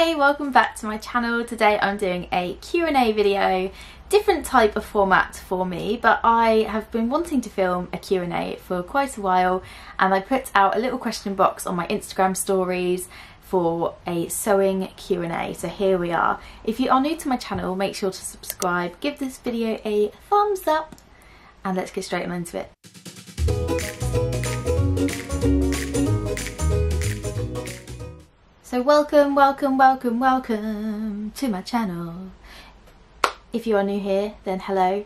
Hey, welcome back to my channel. Today I'm doing a Q&A video, different type of format for me, but I have been wanting to film a Q&A for quite a while and I put out a little question box on my Instagram stories for a sewing Q&A. So here we are. If you are new to my channel, make sure to subscribe, give this video a thumbs up and let's get straight on into it. So welcome, welcome, welcome, welcome to my channel. If you are new here, then hello.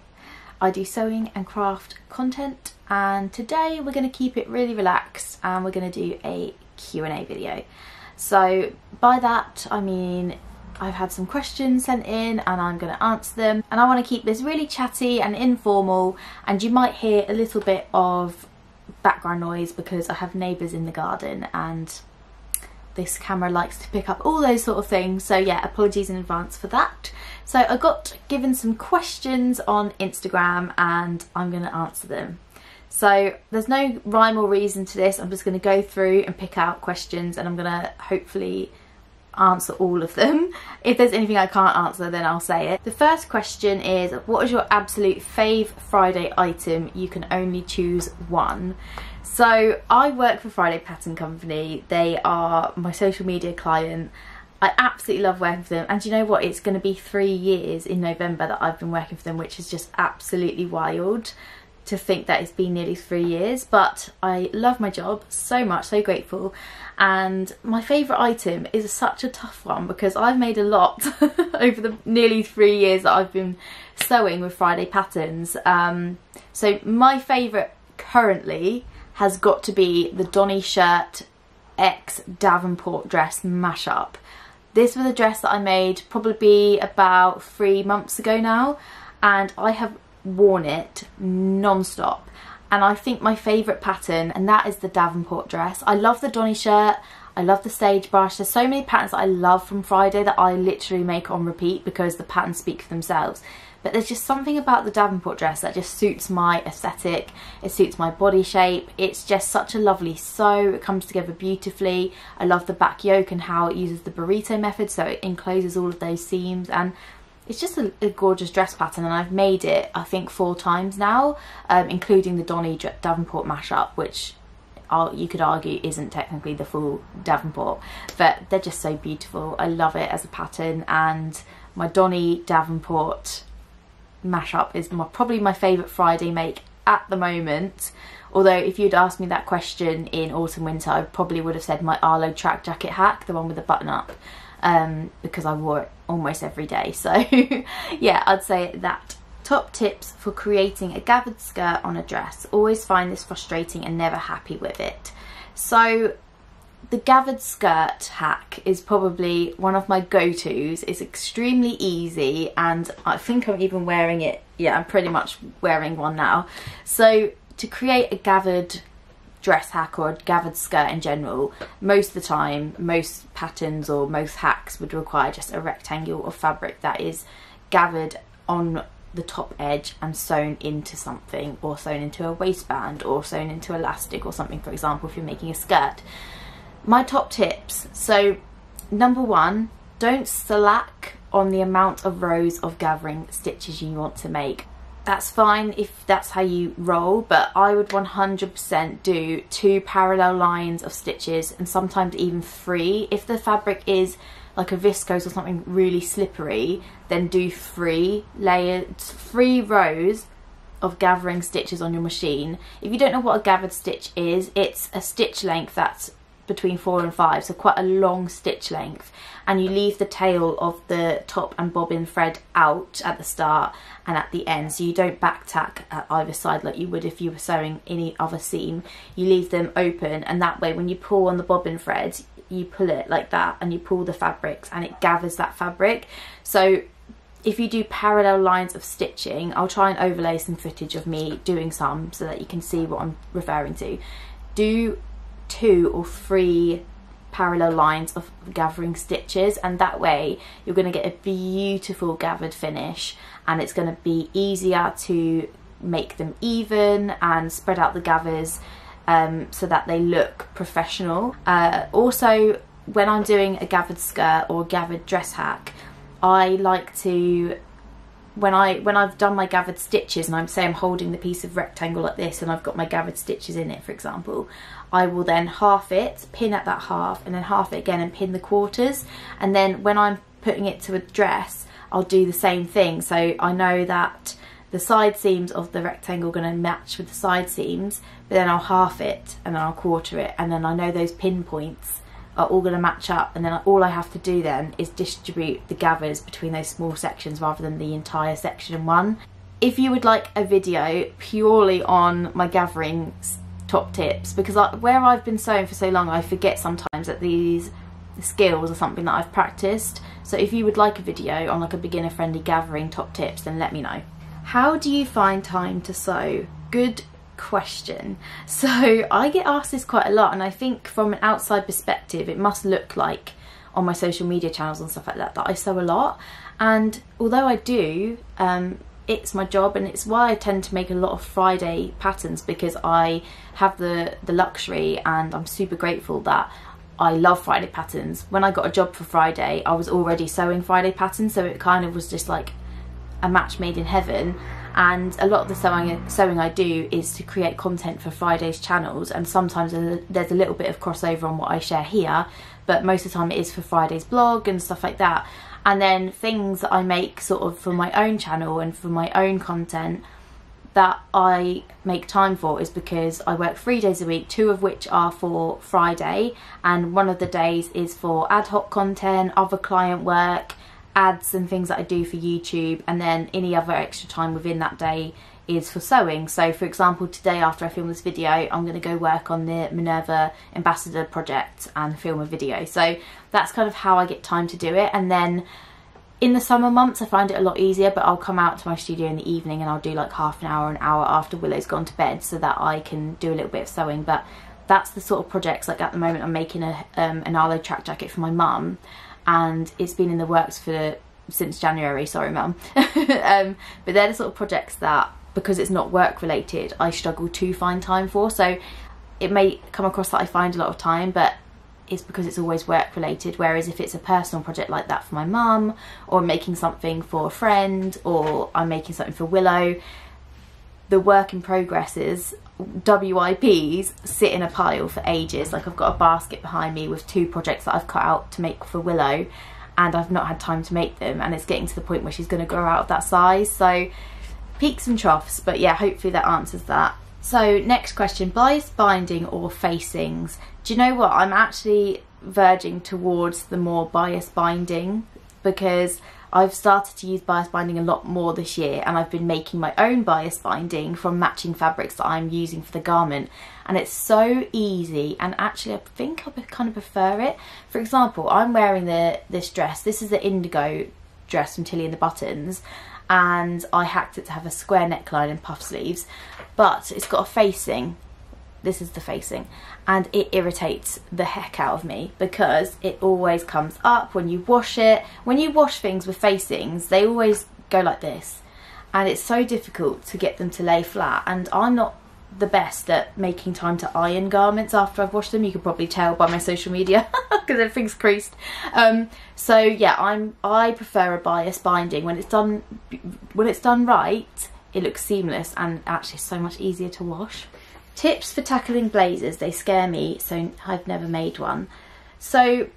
I do sewing and craft content and today we're going to keep it really relaxed and we're going to do a Q&A video. So by that I mean I've had some questions sent in and I'm going to answer them and I want to keep this really chatty and informal and you might hear a little bit of background noise because I have neighbours in the garden and this camera likes to pick up all those sort of things so yeah apologies in advance for that so I got given some questions on Instagram and I'm going to answer them so there's no rhyme or reason to this I'm just going to go through and pick out questions and I'm going to hopefully answer all of them. If there's anything I can't answer then I'll say it. The first question is what is your absolute fave Friday item? You can only choose one. So I work for Friday Pattern Company. They are my social media client. I absolutely love working for them. And you know what? It's going to be three years in November that I've been working for them which is just absolutely wild to think that it's been nearly three years. But I love my job so much so grateful. And my favourite item is such a tough one because I've made a lot over the nearly three years that I've been sewing with Friday Patterns. Um, so my favourite currently has got to be the Donny shirt X Davenport dress mashup this was a dress that I made probably about three months ago now and I have worn it non-stop and I think my favourite pattern and that is the Davenport dress. I love the Donny shirt, I love the sagebrush. There's so many patterns I love from Friday that I literally make on repeat because the patterns speak for themselves. But there's just something about the Davenport dress that just suits my aesthetic, it suits my body shape, it's just such a lovely sew, it comes together beautifully. I love the back yoke and how it uses the burrito method so it encloses all of those seams and it's just a, a, gorgeous dress pattern and I've made it I think four times now um, including the Donny Davenport mashup which you could argue isn't technically the full Davenport but they're just so beautiful I love it as a pattern and my Donny Davenport mashup is my, probably my favourite Friday make at the moment although if you'd asked me that question in autumn winter I probably would have said my Arlo track jacket hack the one with the button up um, because I wore it almost every day. So yeah, I'd say that. Top tips for creating a gathered skirt on a dress. Always find this frustrating and never happy with it. So the gathered skirt hack is probably one of my go-tos. It's extremely easy and I think I'm even wearing it. Yeah, I'm pretty much wearing one now. So to create a gathered dress hack or a gathered skirt in general, most of the time, most patterns or most hacks would require just a rectangle of fabric that is gathered on the top edge and sewn into something or sewn into a waistband or sewn into elastic or something for example if you're making a skirt. My top tips, so number one, don't slack on the amount of rows of gathering stitches you want to make that's fine if that's how you roll but I would 100% do two parallel lines of stitches and sometimes even three if the fabric is like a viscose or something really slippery then do three layers three rows of gathering stitches on your machine if you don't know what a gathered stitch is it's a stitch length that's between four and five, so quite a long stitch length. And you leave the tail of the top and bobbin thread out at the start and at the end, so you don't back tack at either side like you would if you were sewing any other seam. You leave them open, and that way when you pull on the bobbin thread, you pull it like that and you pull the fabrics and it gathers that fabric. So if you do parallel lines of stitching, I'll try and overlay some footage of me doing some so that you can see what I'm referring to. Do two or three parallel lines of gathering stitches and that way you're going to get a beautiful gathered finish and it's going to be easier to make them even and spread out the gathers um, so that they look professional. Uh, also when I'm doing a gathered skirt or gathered dress hack, I like to when I when I've done my gathered stitches and I'm say I'm holding the piece of rectangle like this and I've got my gathered stitches in it for example I will then half it pin at that half and then half it again and pin the quarters and then when I'm putting it to a dress I'll do the same thing so I know that the side seams of the rectangle going to match with the side seams but then I'll half it and then I'll quarter it and then I know those pin points are all going to match up and then all I have to do then is distribute the gathers between those small sections rather than the entire section in one. If you would like a video purely on my gathering top tips because I, where I've been sewing for so long I forget sometimes that these skills are something that I've practiced so if you would like a video on like a beginner friendly gathering top tips then let me know. How do you find time to sew? Good question. So I get asked this quite a lot and I think from an outside perspective it must look like on my social media channels and stuff like that that I sew a lot and although I do um, it's my job and it's why I tend to make a lot of Friday patterns because I have the the luxury and I'm super grateful that I love Friday patterns. When I got a job for Friday I was already sewing Friday patterns so it kind of was just like a match made in heaven and a lot of the sewing, sewing I do is to create content for Friday's channels and sometimes there's a little bit of crossover on what I share here but most of the time it is for Friday's blog and stuff like that. And then things that I make sort of for my own channel and for my own content that I make time for is because I work three days a week, two of which are for Friday, and one of the days is for ad hoc content, other client work, ads and things that I do for YouTube and then any other extra time within that day is for sewing. So for example today after I film this video I'm going to go work on the Minerva Ambassador project and film a video. So that's kind of how I get time to do it and then in the summer months I find it a lot easier but I'll come out to my studio in the evening and I'll do like half an hour an hour after Willow's gone to bed so that I can do a little bit of sewing but that's the sort of projects like at the moment I'm making a um, an Arlo track jacket for my mum and it's been in the works for since January, sorry mum. um, but they're the sort of projects that, because it's not work related, I struggle to find time for. So it may come across that I find a lot of time, but it's because it's always work related. Whereas if it's a personal project like that for my mum, or making something for a friend, or I'm making something for Willow, the work in progresses WIPs sit in a pile for ages. Like I've got a basket behind me with two projects that I've cut out to make for Willow and I've not had time to make them and it's getting to the point where she's going to grow out of that size. So peaks and troughs, but yeah, hopefully that answers that. So next question, bias binding or facings? Do you know what? I'm actually verging towards the more bias binding because I've started to use bias binding a lot more this year and I've been making my own bias binding from matching fabrics that I'm using for the garment and it's so easy and actually I think I kind of prefer it. For example, I'm wearing the this dress. This is the indigo dress from Tilly and the Buttons and I hacked it to have a square neckline and puff sleeves but it's got a facing this is the facing. And it irritates the heck out of me because it always comes up when you wash it. When you wash things with facings they always go like this. And it's so difficult to get them to lay flat. And I'm not the best at making time to iron garments after I've washed them. You can probably tell by my social media because everything's creased. Um, so yeah I'm I prefer a bias binding. When it's done when it's done right it looks seamless and actually so much easier to wash Tips for tackling blazers, they scare me, so I've never made one. So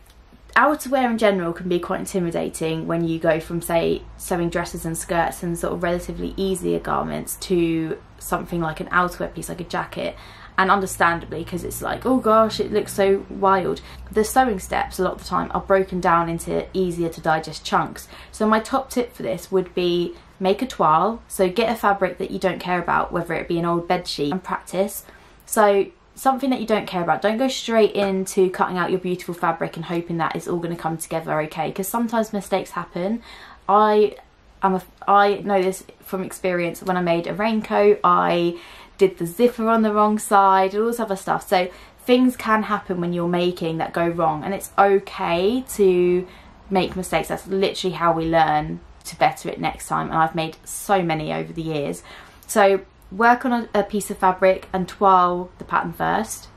outerwear in general can be quite intimidating when you go from say sewing dresses and skirts and sort of relatively easier garments to something like an outerwear piece like a jacket and understandably because it's like oh gosh it looks so wild the sewing steps a lot of the time are broken down into easier to digest chunks so my top tip for this would be make a toile. So get a fabric that you don't care about, whether it be an old bed sheet, and practice. So something that you don't care about. Don't go straight into cutting out your beautiful fabric and hoping that it's all going to come together okay, because sometimes mistakes happen. I am a, I know this from experience. When I made a raincoat, I did the zipper on the wrong side, all this other stuff. So things can happen when you're making that go wrong, and it's okay to make mistakes. That's literally how we learn to better it next time and I've made so many over the years. So work on a, a piece of fabric and toile the pattern first.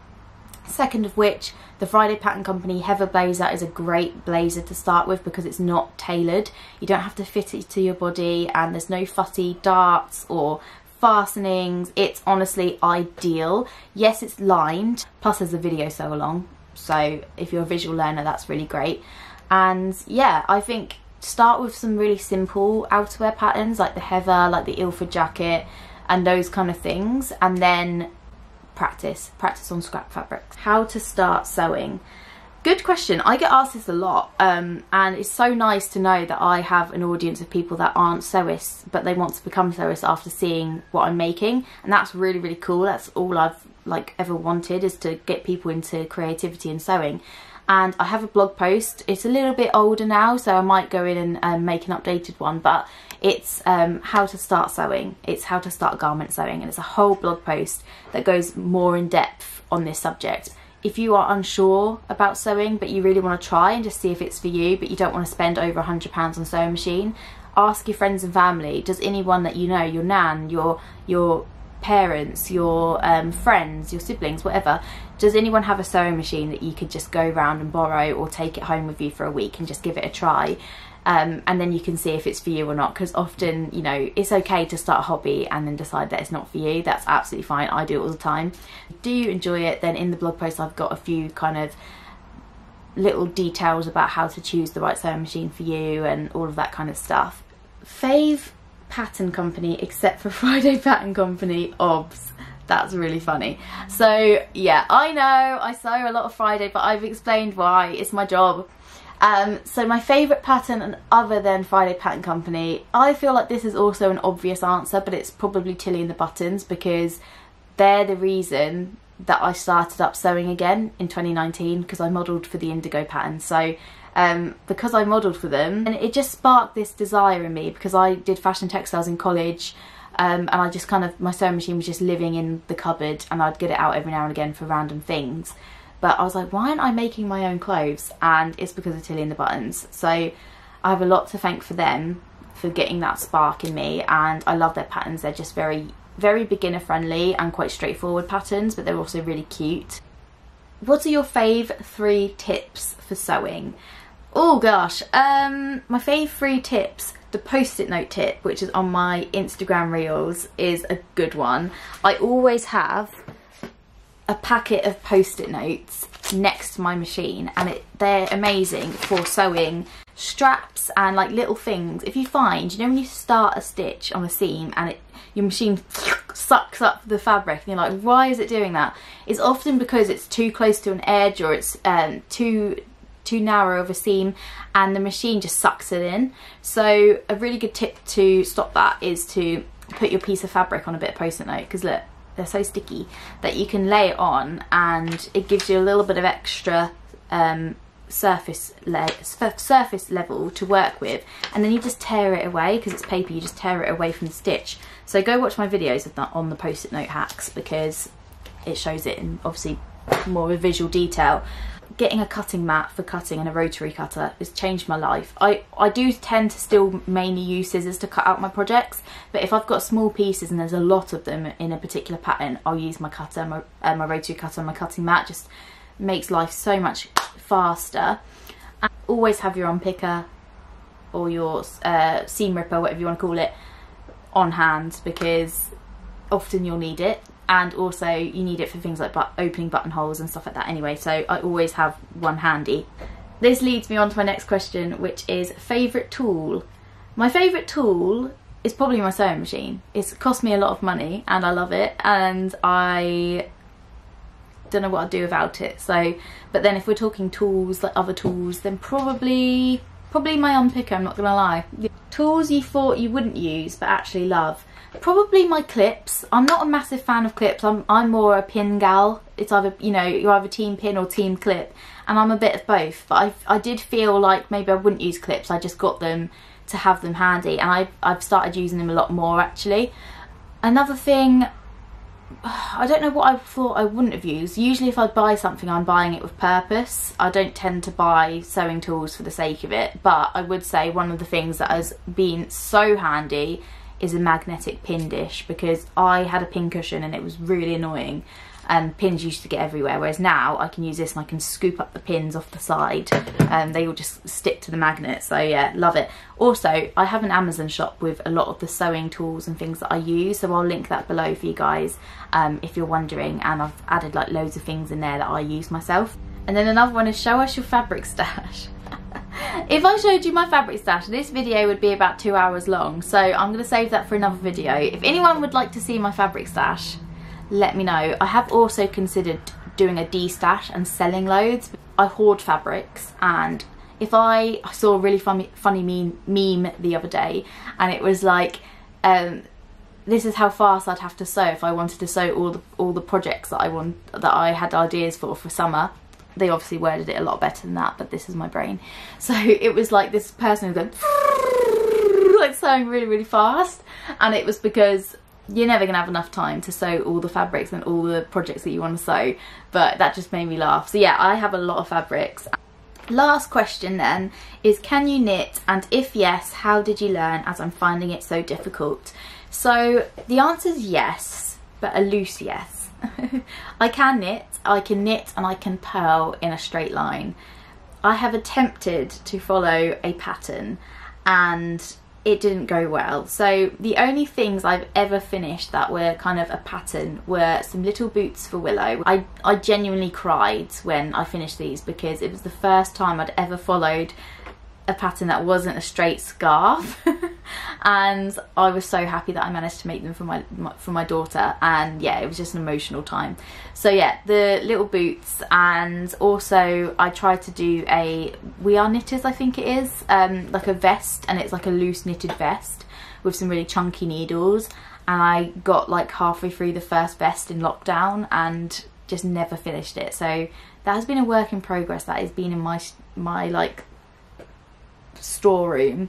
Second of which, the Friday Pattern Company Heather Blazer is a great blazer to start with because it's not tailored. You don't have to fit it to your body and there's no fussy darts or fastenings. It's honestly ideal. Yes, it's lined, plus there's a video sew along. So if you're a visual learner, that's really great. And yeah, I think start with some really simple outerwear patterns like the Heather, like the Ilford jacket and those kind of things. And then practice, practice on scrap fabrics. How to start sewing. Good question. I get asked this a lot um, and it's so nice to know that I have an audience of people that aren't sewists but they want to become sewists after seeing what I'm making and that's really really cool. That's all I've like ever wanted is to get people into creativity and sewing and I have a blog post. It's a little bit older now so I might go in and um, make an updated one but it's um, how to start sewing. It's how to start garment sewing and it's a whole blog post that goes more in depth on this subject. If you are unsure about sewing but you really want to try and just see if it's for you but you don't want to spend over a £100 on a sewing machine, ask your friends and family. Does anyone that you know, your nan, your your parents, your um, friends, your siblings, whatever, does anyone have a sewing machine that you could just go around and borrow or take it home with you for a week and just give it a try? Um, and then you can see if it's for you or not because often you know it's okay to start a hobby and then decide that it's not for you. That's absolutely fine. I do it all the time. Do you enjoy it? Then in the blog post I've got a few kind of little details about how to choose the right sewing machine for you and all of that kind of stuff. Fave pattern company except for Friday Pattern Company OBS. That's really funny. So yeah I know I sew a lot of Friday but I've explained why. It's my job um, so my favourite pattern and other than Friday Pattern Company, I feel like this is also an obvious answer, but it's probably Tilly and the Buttons because they're the reason that I started up sewing again in 2019 because I modelled for the Indigo pattern. So um, because I modelled for them, and it just sparked this desire in me because I did fashion textiles in college. Um, and I just kind of, my sewing machine was just living in the cupboard and I'd get it out every now and again for random things but I was like why aren't I making my own clothes? And it's because of Tilly and the Buttons. So I have a lot to thank for them for getting that spark in me. And I love their patterns. They're just very very beginner friendly and quite straightforward patterns but they're also really cute. What are your fave three tips for sewing? Oh gosh um my fave three tips the post-it note tip which is on my instagram reels is a good one. I always have a packet of post-it notes next to my machine and it, they're amazing for sewing straps and like little things. If you find, you know when you start a stitch on a seam and it your machine sucks up the fabric and you're like why is it doing that? It's often because it's too close to an edge or it's um, too too narrow of a seam and the machine just sucks it in. So a really good tip to stop that is to put your piece of fabric on a bit of post-it note because look they're so sticky that you can lay it on and it gives you a little bit of extra um, surface surface level to work with. And then you just tear it away because it's paper you just tear it away from the stitch. So go watch my videos of that on the post-it note hacks because it shows it in obviously more of a visual detail getting a cutting mat for cutting and a rotary cutter has changed my life. I, I do tend to still mainly use scissors to cut out my projects, but if I've got small pieces and there's a lot of them in a particular pattern, I'll use my cutter, my, uh, my rotary cutter and my cutting mat. Just makes life so much faster. And always have your unpicker or your uh, seam ripper, whatever you want to call it, on hand because often you'll need it and also you need it for things like but opening buttonholes and stuff like that anyway so I always have one handy. This leads me on to my next question which is favourite tool. My favourite tool is probably my sewing machine. It's cost me a lot of money and I love it and I don't know what I'd do without it so but then if we're talking tools like other tools then probably probably my unpicker I'm not gonna lie. Tools you thought you wouldn't use but actually love. Probably my clips. I'm not a massive fan of clips. I'm, I'm more a pin gal. It's either, you know, you're either team pin or team clip. And I'm a bit of both. But I, I did feel like maybe I wouldn't use clips. I just got them to have them handy. And I've, I've started using them a lot more actually. Another thing, I don't know what I thought I wouldn't have used. Usually if I buy something, I'm buying it with purpose. I don't tend to buy sewing tools for the sake of it. But I would say one of the things that has been so handy is a magnetic pin dish because I had a pin cushion and it was really annoying. And pins used to get everywhere whereas now I can use this and I can scoop up the pins off the side. And they all just stick to the magnet so yeah love it. Also I have an Amazon shop with a lot of the sewing tools and things that I use so I'll link that below for you guys um, if you're wondering and I've added like loads of things in there that I use myself. And then another one is show us your fabric stash if I showed you my fabric stash, this video would be about two hours long, so I'm going to save that for another video. If anyone would like to see my fabric stash, let me know. I have also considered doing a de-stash and selling loads. I hoard fabrics and if I, saw a really funny, funny meme, meme the other day and it was like, um, this is how fast I'd have to sew if I wanted to sew all the all the projects that I want that I had ideas for for summer they obviously worded it a lot better than that, but this is my brain. So it was like this person who going like sewing really, really fast. And it was because you're never to have enough time to sew all the fabrics and all the projects that you want to sew. But that just made me laugh. So yeah, I have a lot of fabrics. Last question then is can you knit and if yes, how did you learn as I'm finding it so difficult? So the answer is yes, but a loose yes. I can knit I can knit and I can purl in a straight line. I have attempted to follow a pattern and it didn't go well. So the only things I've ever finished that were kind of a pattern were some little boots for Willow. I, I genuinely cried when I finished these because it was the first time I'd ever followed a pattern that wasn't a straight scarf and I was so happy that I managed to make them for my, my, for my daughter. And yeah it was just an emotional time. So yeah the little boots and also I tried to do a we are knitters I think it is um, like a vest and it's like a loose knitted vest with some really chunky needles. And I got like halfway through the first vest in lockdown and just never finished it. So that has been a work in progress. That has been in my my like storeroom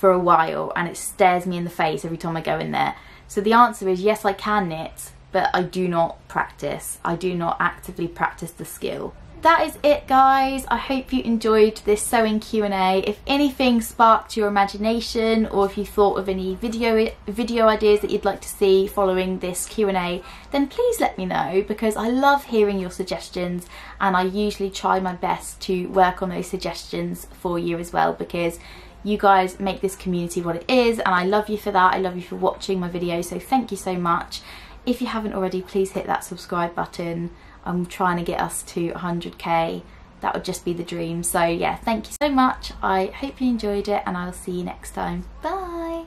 for a while and it stares me in the face every time I go in there. So the answer is yes, I can knit, but I do not practice. I do not actively practice the skill that is it guys i hope you enjoyed this sewing q&a if anything sparked your imagination or if you thought of any video video ideas that you'd like to see following this q&a then please let me know because i love hearing your suggestions and i usually try my best to work on those suggestions for you as well because you guys make this community what it is and i love you for that. I love you for watching my videos so thank you so much. If you haven't already please hit that subscribe button. I'm trying to get us to 100k that would just be the dream. So yeah thank you so much. I hope you enjoyed it and I'll see you next time. Bye